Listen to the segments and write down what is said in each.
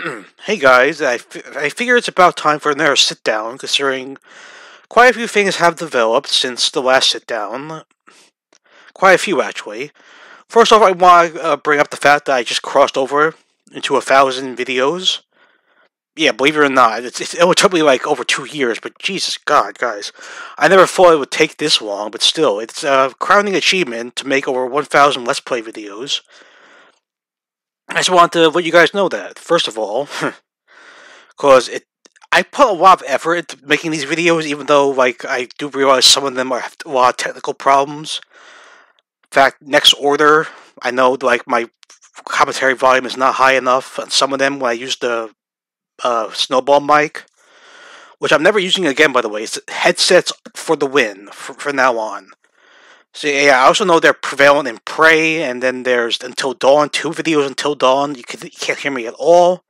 hey guys, I, I figure it's about time for another sit down, considering quite a few things have developed since the last sit down. Quite a few, actually. First off, I want to uh, bring up the fact that I just crossed over into a thousand videos. Yeah, believe it or not, it's, it's, it took me like over two years, but Jesus God, guys. I never thought it would take this long, but still, it's a crowning achievement to make over 1,000 Let's Play videos. I just want to let you guys know that, first of all, because it I put a lot of effort into making these videos, even though like I do realize some of them are a lot of technical problems. In fact, next order, I know like my commentary volume is not high enough on some of them when I use the uh, snowball mic, which I'm never using again. By the way, it's headsets for the win for, from now on. So yeah, I also know they're prevalent in Prey, and then there's Until Dawn, two videos Until Dawn. You, can, you can't hear me at all.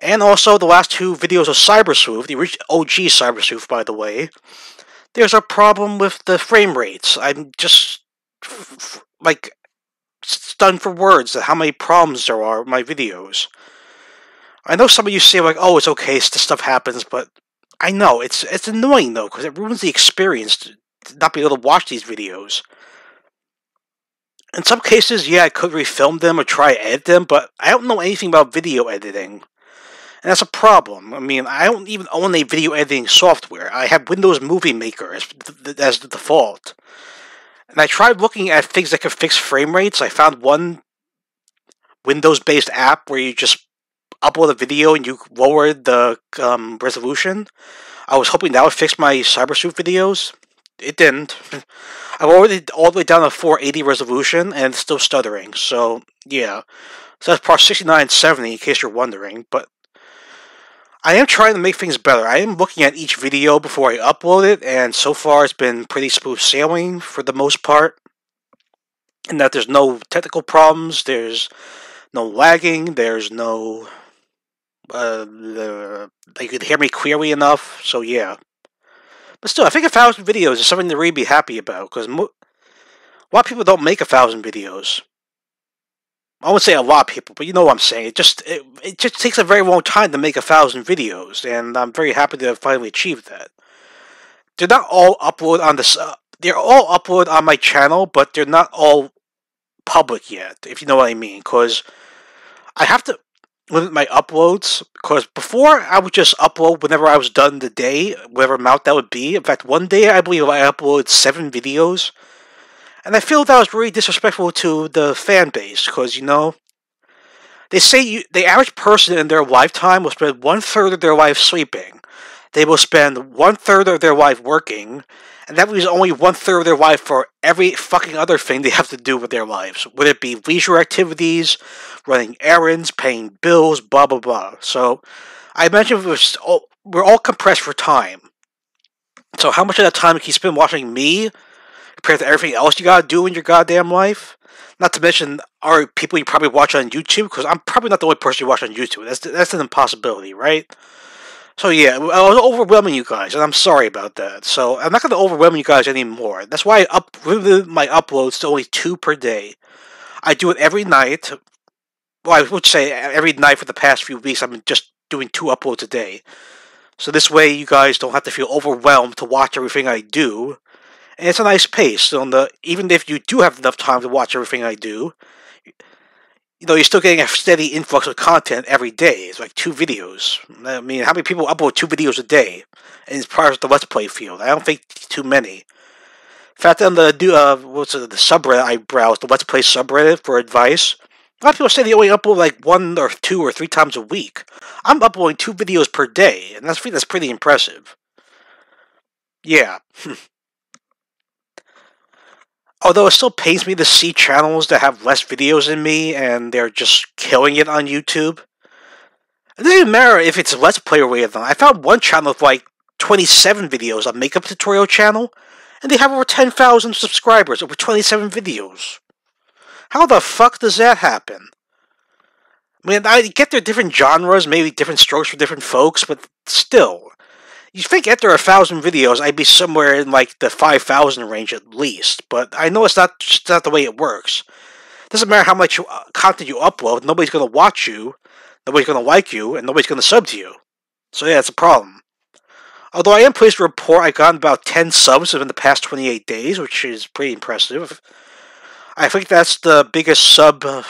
And also the last two videos of Cyber Sleuth, the OG Cyber Sleuth, by the way. There's a problem with the frame rates. I'm just like stunned for words at how many problems there are with my videos. I know some of you say like, "Oh, it's okay, this stuff happens," but I know it's it's annoying though because it ruins the experience not be able to watch these videos. In some cases, yeah, I could refilm them or try edit them, but I don't know anything about video editing. And that's a problem. I mean, I don't even own a video editing software. I have Windows Movie Maker as, as the default. And I tried looking at things that could fix frame rates. I found one Windows based app where you just upload a video and you lower the um, resolution. I was hoping that would fix my Cyber Sleuth videos it didn't. I've already all the way down to 480 resolution and still stuttering. So yeah, so that's part 6970 in case you're wondering. But I am trying to make things better. I am looking at each video before I upload it, and so far it's been pretty smooth sailing for the most part. And that there's no technical problems, there's no lagging, there's no uh, the, they could hear me clearly enough. So yeah. But still, I think a thousand videos is something to really be happy about because mo- a lot of people don't make a thousand videos. I wouldn't say a lot of people, but you know what I'm saying. It just it, it just takes a very long time to make a thousand videos, and I'm very happy to have finally achieved that. They're not all upload on this. Uh, they're all upload on my channel, but they're not all public yet. If you know what I mean, because I have to limit my uploads because before I would just upload whenever I was done the day, whatever amount that would be. In fact, one day I believe I uploaded seven videos, and I feel that was really disrespectful to the fan base because you know they say you, the average person in their lifetime will spend one third of their life sleeping. They will spend one third of their life working, and that leaves only one third of their life for every fucking other thing they have to do with their lives, whether it be leisure activities, running errands, paying bills, blah blah blah. So, I mentioned we're all, oh, we're all compressed for time. So, how much of that time can you spend watching me compared to everything else you gotta do in your goddamn life? Not to mention, are people you probably watch on YouTube? Because I'm probably not the only person you watch on YouTube. That's that's an impossibility, right? So yeah, I was overwhelming you guys, and I'm sorry about that. So I'm not going to overwhelm you guys anymore. That's why I up my uploads to only two per day. I do it every night. Well, I would say every night for the past few weeks. I've been just doing two uploads a day. So this way, you guys don't have to feel overwhelmed to watch everything I do, and it's a nice pace. So the even if you do have enough time to watch everything I do, you know, you're still getting a steady influx of content every day. It's like two videos. I mean, how many people upload two videos a day? And it's part of the Let's Play field. I don't think too many. In fact, on the uh, what's it, the subreddit I browsed, the Let's Play subreddit for advice, a lot of people say they only upload like one or two or three times a week. I'm uploading two videos per day, and that's that's pretty impressive. Yeah. Although it still pains me to see channels that have less videos than me and they're just killing it on YouTube. It doesn't even matter if it's Let's Play related though. I found one channel with like 27 videos, a makeup tutorial channel, and they have over 10,000 subscribers, over 27 videos. How the fuck does that happen? I mean, I get their different genres, maybe different strokes for different folks, but still, you think after a thousand videos, I'd be somewhere in like the five thousand range at least. But I know it's not not the way it works. Doesn't matter how much uh, content you upload; nobody's gonna watch you. nobody's going to like you, and nobody's going to sub to you. So yeah, it's a problem. Although I am pleased to report I got about 10 subs within the past 28 days, which is pretty impressive. I think that's the biggest sub uh,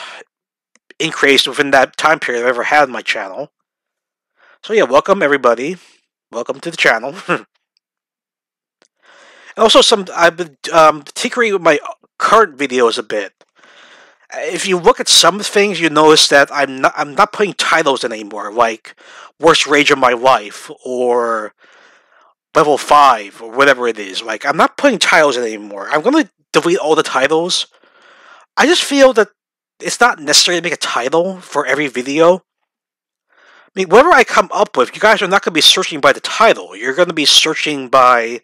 increase within that time period I've ever had on my channel. So yeah, welcome everybody. Welcome to the channel. also, some I've been um, tinkering with my current videos a bit. If you look at some things, you notice that I'm not I'm not putting titles in anymore, like worst rage of my life or level five or whatever it is. Like I'm not putting titles in anymore. I'm gonna delete all the titles. I just feel that it's not necessary to make a title for every video. I mean, whatever I come up with, you guys are not going to be searching by the title. You're going to be searching by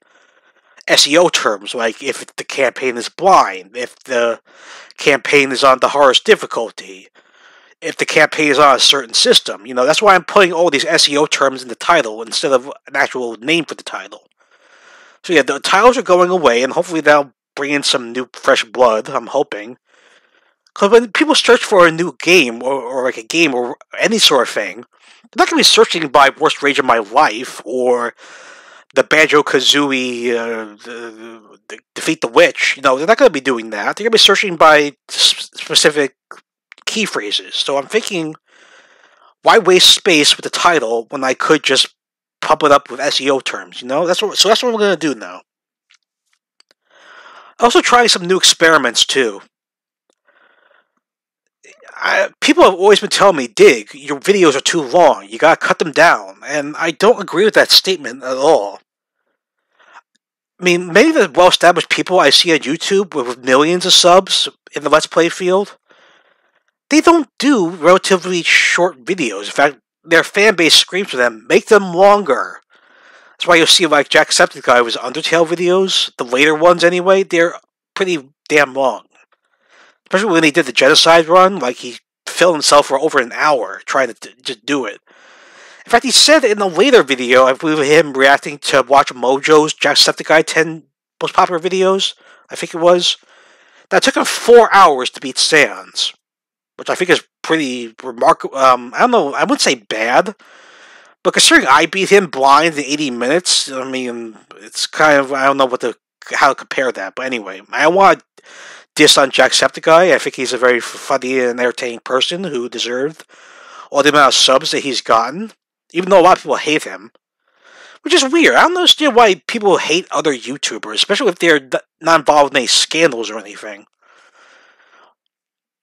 SEO terms, like if the campaign is blind, if the campaign is on the hardest difficulty, if the campaign is on a certain system. You know, that's why I'm putting all these SEO terms in the title instead of an actual name for the title. So yeah, the titles are going away, and hopefully that'll bring in some new, fresh blood. I'm hoping. Because when people search for a new game, or, or like a game, or any sort of thing, they're not going to be searching by worst rage of my life, or the Banjo Kazooie uh, the, the, defeat the witch. You know, they're not going to be doing that. They're going to be searching by specific key phrases. So I'm thinking, why waste space with the title when I could just pump it up with SEO terms? You know, that's what. So that's what we're going to do now. Also, trying some new experiments too. I, people have always been telling me, Dig, your videos are too long. You gotta cut them down. And I don't agree with that statement at all. I mean, many of the well established people I see on YouTube with millions of subs in the Let's Play field, they don't do relatively short videos. In fact, their fan base screams for them, make them longer. That's why you'll see like Jacksepticeye with Undertale videos, the later ones anyway, they're pretty damn long especially when he did the genocide run, like he filled himself for over an hour trying to just do it. In fact, he said in a later video, I believe him reacting to WatchMojo's Jacksepticeye 10 most popular videos, I think it was, that took him four hours to beat Sans, which I think is pretty remarkable. Um, I don't know, I wouldn't say bad, but considering I beat him blind in 80 minutes, I mean, it's kind of, I don't know what to, how to compare that, but anyway, I want diss on Jacksepticeye. I think he's a very funny and entertaining person who deserved all the amount of subs that he's gotten, even though a lot of people hate him. Which is weird. I don't understand why people hate other YouTubers, especially if they're not involved in any scandals or anything. In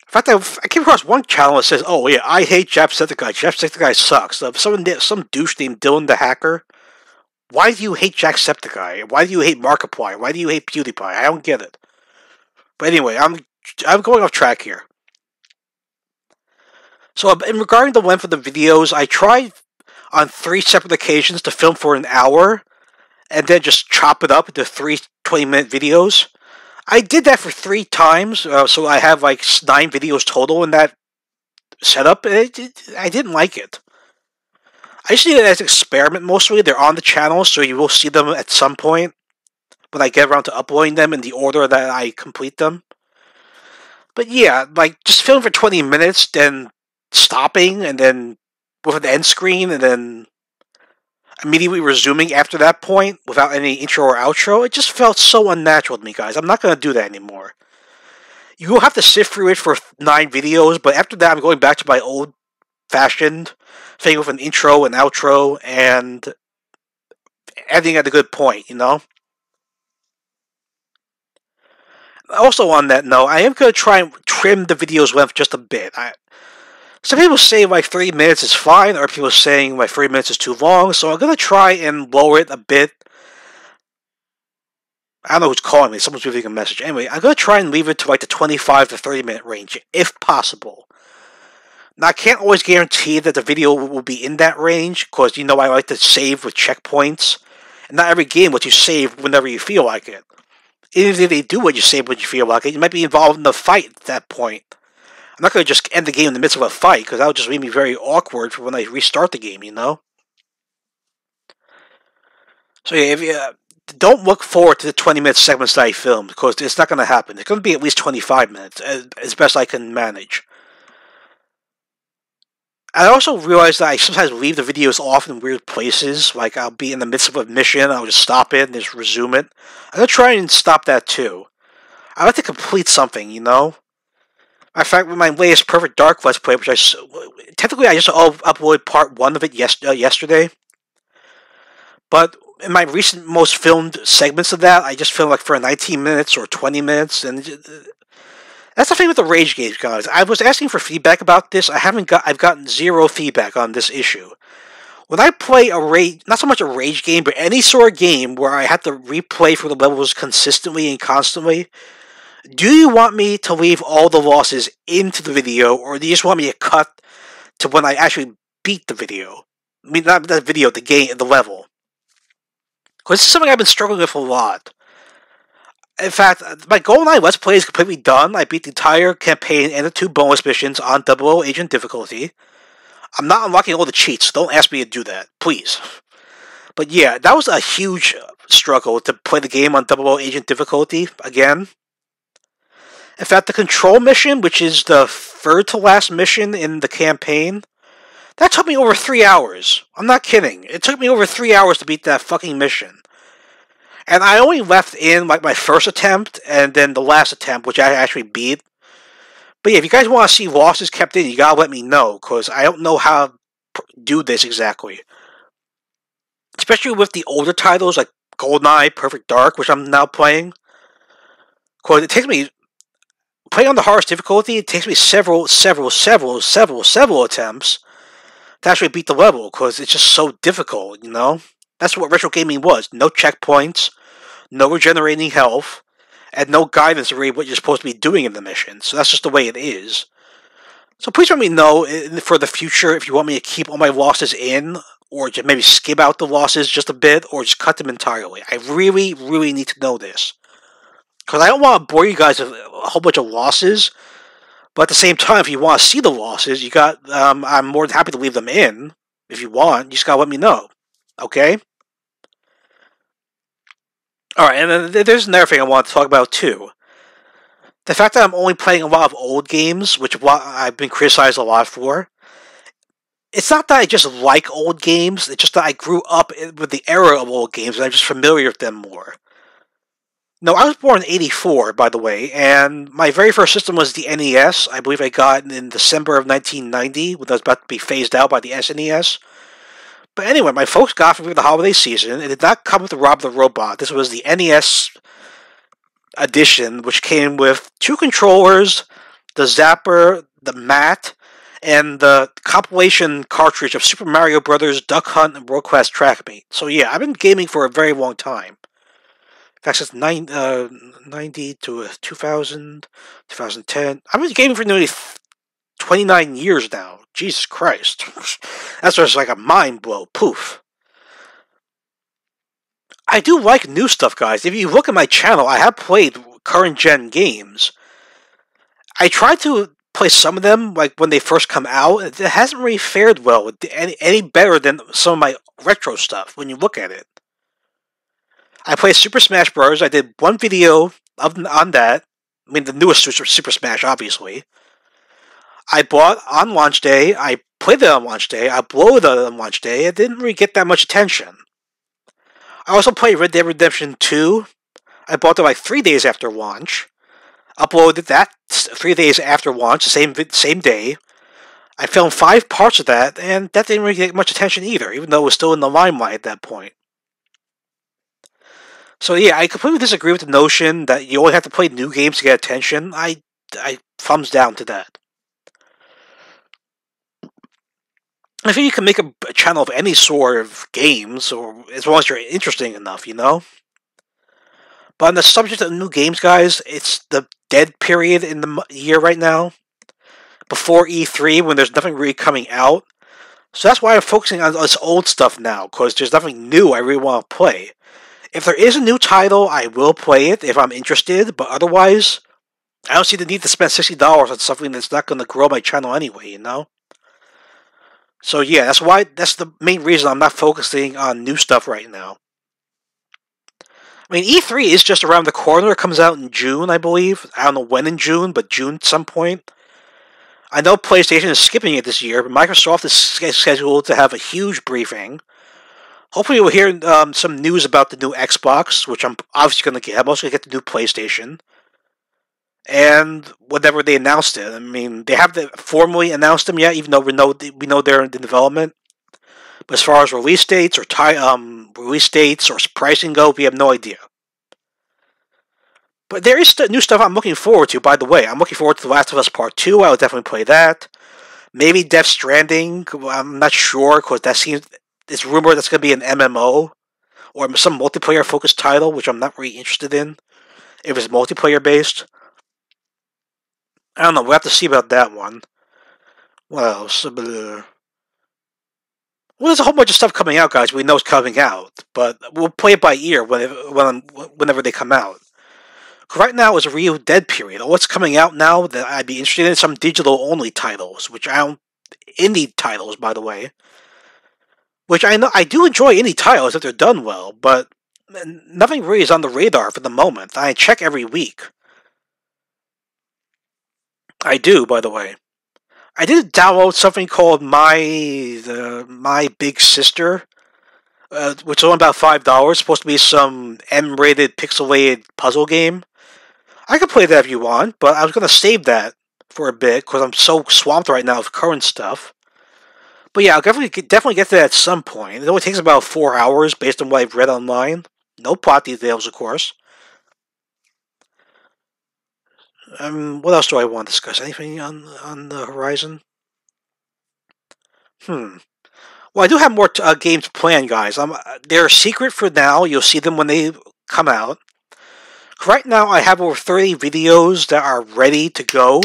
fact, I came across one channel that says, "Oh yeah, I hate Jacksepticeye. Jacksepticeye sucks." So if someone, some douche named Dylan the Hacker, why do you hate Jacksepticeye? Why do you hate Markiplier? Why do you hate PewDiePie? I don't get it. But anyway, I'm I'm going off track here. So, um, in regarding the length of the videos, I tried on three separate occasions to film for an hour and then just chop it up into three 20 minute videos. I did that for three times, uh, so I have like nine videos total in that setup, and it, it, I didn't like it. I see it as an experiment mostly. They're on the channel, so you will see them at some point when I get around to uploading them in the order that I complete them. But yeah, like just filming for 20 minutes, then stopping, and then with an end screen, and then immediately resuming after that point without any intro or outro. It just felt so unnatural to me, guys. I'm not going to do that anymore. You will have to sift through it for nine videos, but after that, I'm going back to my old fashioned thing with an intro and outro and ending at a good point, you know? Also on that note, I am going to try and trim the video's length just a bit. I, some people say like three minutes is fine, or people saying like three minutes is too long, so I'm going to try and lower it a bit. I don't know who's calling me, someone's leaving a message. Anyway, I'm going to try and leave it to like the 25 to 30 minute range, if possible. Now, I can't always guarantee that the video will be in that range, because you know I like to save with checkpoints. And not every game lets you save whenever you feel like it even if they do what you say what you feel like it, you might be involved in the fight at that point. I'm not going to just end the game in the midst of a fight because that would just make me very awkward for when I restart the game, you know? So yeah, if you, uh, don't look forward to the 20 minute segments that I filmed because it's not going to happen. It's going to be at least 25 minutes as best I can manage. I also realize that I sometimes leave the videos off in weird places. Like I'll be in the midst of a mission, I'll just stop it and just resume it. I'm gonna try and stop that too. I like to complete something, you know. In fact, with my latest Perfect Dark Let's Play, which I technically I just uploaded part one of it uh, yesterday, but in my recent most filmed segments of that, I just filmed like for 19 minutes or 20 minutes, and that's the thing with the rage games, guys. I was asking for feedback about this. I haven't got. I've gotten zero feedback on this issue. When I play a rage, not so much a rage game, but any sort of game where I have to replay for the levels consistently and constantly, do you want me to leave all the losses into the video, or do you just want me to cut to when I actually beat the video? I mean, not the video, the game, the level. Because this is something I've been struggling with a lot. In fact, my GoldenEye Let's Play is completely done. I beat the entire campaign and the two bonus missions on Double Agent difficulty. I'm not unlocking all the cheats. Don't ask me to do that, please. But yeah, that was a huge struggle to play the game on Double Agent difficulty again. In fact, the control mission, which is the third to last mission in the campaign, that took me over three hours. I'm not kidding. It took me over three hours to beat that fucking mission. And I only left in like my first attempt and then the last attempt, which I actually beat. But yeah, if you guys want to see losses kept in, you gotta let me know, because I don't know how to do this exactly. Especially with the older titles like GoldenEye, Perfect Dark, which I'm now playing. Because it takes me, playing on the hardest difficulty, it takes me several, several, several, several, several attempts to actually beat the level, because it's just so difficult, you know? That's what retro gaming was. No checkpoints, no regenerating health, and no guidance read what you're supposed to be doing in the mission. So that's just the way it is. So please let me know for the future if you want me to keep all my losses in, or just maybe skip out the losses just a bit, or just cut them entirely. I really, really need to know this. Because I don't want to bore you guys with a whole bunch of losses, but at the same time, if you want to see the losses, you got. Um, I'm more than happy to leave them in if you want. You just gotta let me know. Okay? Alright, and then there's another thing I want to talk about too. The fact that I'm only playing a lot of old games, which I've been criticized a lot for, it's not that I just like old games, it's just that I grew up with the era of old games and I'm just familiar with them more. No, I was born in 84, by the way, and my very first system was the NES. I believe I got in December of 1990, when I was about to be phased out by the SNES. But anyway, my folks got for me the holiday season. It did not come with Rob the Robot. This was the NES edition, which came with two controllers, the Zapper, the Mat, and the compilation cartridge of Super Mario Brothers, Duck Hunt, and World Class Track Meet. So yeah, I've been gaming for a very long time. In fact, since nine, uh, 90 to 2000, 2010. I've been gaming for nearly 29 years now. Jesus Christ. That's just like a mind blow. Poof. I do like new stuff, guys. If you look at my channel, I have played current gen games. I tried to play some of them like when they first come out. It hasn't really fared well any any better than some of my retro stuff when you look at it. I played Super Smash Bros. I did one video of on that. I mean, the newest Super Smash, obviously. I bought on launch day. I played it on launch day. I blew it on launch day. It didn't really get that much attention. I also played Red Dead Redemption 2. I bought it like three days after launch. Uploaded that three days after launch, the same same day. I filmed five parts of that, and that didn't really get much attention either, even though it was still in the limelight at that point. So yeah, I completely disagree with the notion that you only have to play new games to get attention. I, I thumbs down to that. I think you can make a, a, channel of any sort of games, or as long as you're interesting enough, you know. But on the subject of new games, guys, it's the dead period in the year right now, before E3, when there's nothing really coming out. So that's why I'm focusing on this old stuff now, because there's nothing new I really want to play. If there is a new title, I will play it if I'm interested, but otherwise, I don't see the need to spend $60 on something that's not going to grow my channel anyway, you know? So yeah, that's why that's the main reason I'm not focusing on new stuff right now. I mean, E3 is just around the corner. It comes out in June, I believe. I don't know when in June, but June at some point. I know PlayStation is skipping it this year, but Microsoft is scheduled to have a huge briefing. Hopefully, we'll hear um, some news about the new Xbox, which I'm obviously going to get. I'm also going to get the new PlayStation. And whenever they announced it, I mean, they haven't formally announced them yet, even though we know we know they're in development. But as far as release dates or tie, um, release dates or pricing go, we have no idea. But there is st- new stuff I'm looking forward to. By the way, I'm looking forward to The Last of Us Part Two. I will definitely play that. Maybe Death Stranding. I'm not sure because that seems it's rumored that's going to be an MMO or some multiplayer focused title, which I'm not really interested in. If it's multiplayer based, I don't know. We'll have to see about that one. What else? Uh, well, there's a whole bunch of stuff coming out, guys. We know it's coming out, but we'll play it by ear when, when whenever they come out. Right now is a real dead period. What's coming out now that I'd be interested in some digital only titles, which I don't indie titles, by the way. Which I know I do enjoy indie titles if they're done well, but nothing really is on the radar for the moment. I check every week. I do, by the way. I did download something called My the My Big Sister, uh, which is only about five dollars. Supposed to be some M-rated pixelated puzzle game. I could play that if you want, but I was gonna save that for a bit because I'm so swamped right now with current stuff. But yeah, I'll definitely definitely get to that at some point. It only takes about four hours based on what I've read online. No plot details, of course. Um, what else do I want to discuss? Anything on on the horizon? Hmm. Well, I do have more t- uh, games planned, guys. Uh, they're secret for now. You'll see them when they come out. Right now, I have over 30 videos that are ready to go.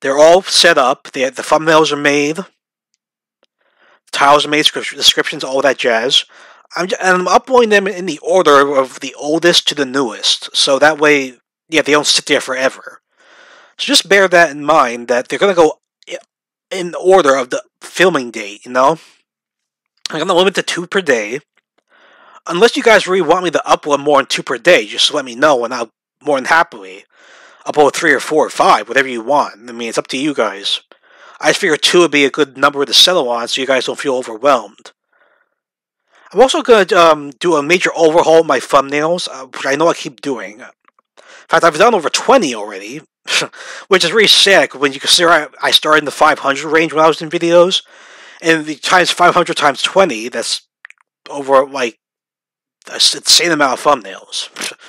They're all set up. They, the thumbnails are made. Tiles are made, descriptions, all that jazz. I'm, and I'm uploading them in the order of the oldest to the newest. So that way, yeah, they don't sit there forever. So just bear that in mind that they're going to go in order of the filming date, you know? I'm going to limit to two per day. Unless you guys really want me to upload more than two per day, just let me know and I'll more than happily upload three or four or five, whatever you want. I mean, it's up to you guys. I just figure two would be a good number to settle on so you guys don't feel overwhelmed. I'm also going to um, do a major overhaul of my thumbnails, uh, which I know I keep doing. In fact, I've done over 20 already, which is really sick when you consider I, I started in the 500 range when I was in videos. And the times 500 times 20, that's over like an insane amount of thumbnails.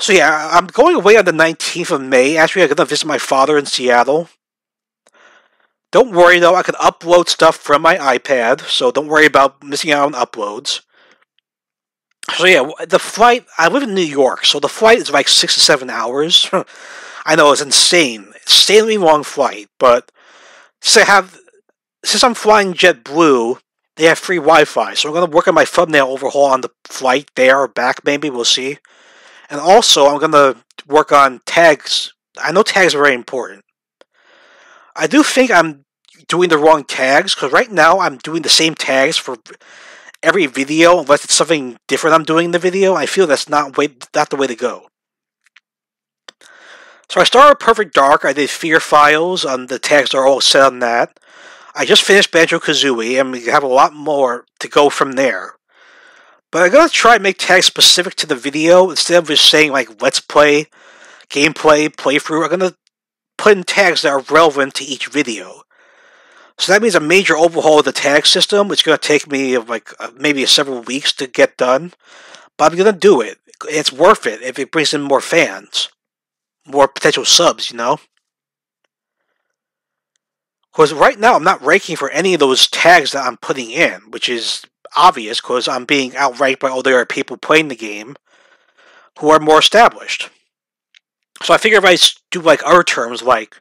So yeah, I'm going away on the 19th of May. Actually, I'm going to visit my father in Seattle. Don't worry though, I can upload stuff from my iPad, so don't worry about missing out on uploads. So yeah, the flight. I live in New York, so the flight is like six to seven hours. I know it's insane, insanely long flight, but since I have, since I'm flying JetBlue, they have free Wi-Fi, so I'm gonna work on my thumbnail overhaul on the flight there or back. Maybe we'll see. And also, I'm gonna work on tags. I know tags are very important. I do think I'm doing the wrong tags because right now I'm doing the same tags for every video unless it's something different I'm doing in the video. I feel that's not way not the way to go. So I started Perfect Dark. I did Fear Files. Um, the tags are all set on that. I just finished Banjo Kazooie, and we have a lot more to go from there. But I'm gonna try and make tags specific to the video instead of just saying like "Let's play," gameplay, playthrough. I'm gonna put in tags that are relevant to each video. So that means a major overhaul of the tag system, It's going to take me like uh, maybe several weeks to get done. But I'm going to do it. It's worth it if it brings in more fans, more potential subs, you know? Because right now I'm not ranking for any of those tags that I'm putting in, which is obvious because I'm being outranked by all the other people playing the game who are more established. So I figure if I do like other terms like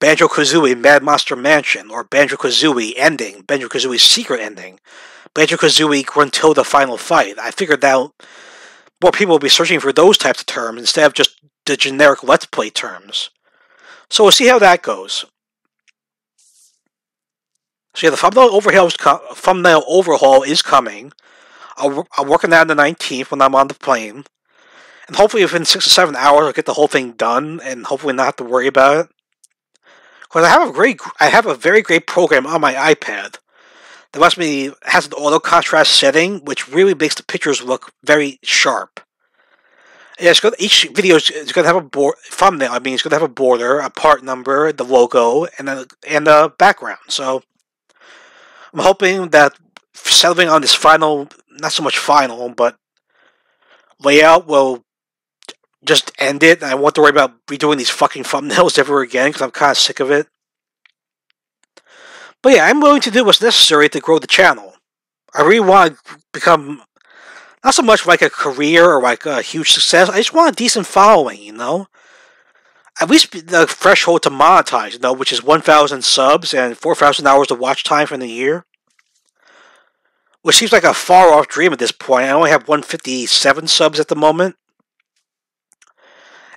Banjo Kazooie Mad Monster Mansion, or Banjo Kazooie Ending, Banjo Kazooie Secret Ending, Banjo Kazooie Gruntilda Final Fight. I figured that more people will be searching for those types of terms instead of just the generic Let's Play terms. So we'll see how that goes. So yeah, the thumbnail overhaul is, thumbnail overhaul is coming. I'll, I'll that on the 19th when I'm on the plane. And hopefully within six or seven hours I'll get the whole thing done and hopefully not have to worry about it. Because I have a great, I have a very great program on my iPad that lets me has an auto contrast setting, which really makes the pictures look very sharp. Yeah, it's got each video is going to have a board thumbnail. I mean, it's going to have a border, a part number, the logo, and the and the background. So I'm hoping that settling on this final, not so much final, but layout will just end it. I won't to worry about redoing these fucking thumbnails ever again because I'm kind of sick of it. But yeah, I'm willing to do what's necessary to grow the channel. I really want to become not so much like a career or like a huge success. I just want a decent following, you know. At least the threshold to monetize, you know, which is 1,000 subs and 4,000 hours of watch time from the year. Which seems like a far off dream at this point. I only have 157 subs at the moment.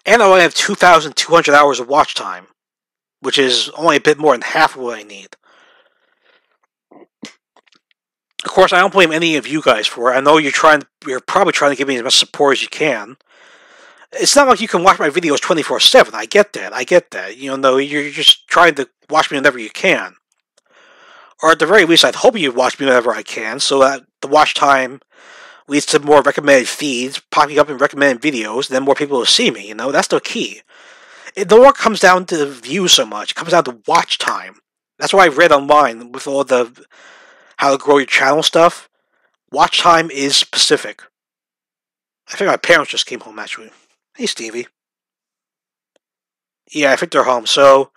And I only have 2,200 hours of watch time, which is only a bit more than half of what I need. Of course, I don't blame any of you guys for it. I know you're trying, you're probably trying to give me as much support as you can. It's not like you can watch my videos 24 7. I get that. I get that. You know, you're just trying to watch me whenever you can. Or at the very least, I'd hope you watch me whenever I can, so that the watch time leads to more recommended feeds popping up in recommended videos, then more people will see me, you know? That's the key. It no more comes down to views so much. It comes down to watch time. That's what I read online with all the how to grow your channel stuff. Watch time is specific. I think my parents just came home actually. Hey Stevie. Yeah, I think they're home. So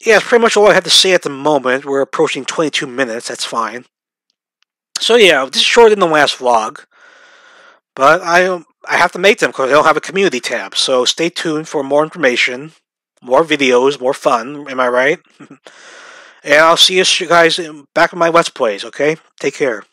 yeah, that's pretty much all I have to say at the moment. We're approaching 22 minutes. That's fine. So yeah, this is shorter than the last vlog, but I um, I have to make them because I don't have a community tab. So stay tuned for more information, more videos, more fun. Am I right? and I'll see you guys back in my Let's Plays. Okay, take care.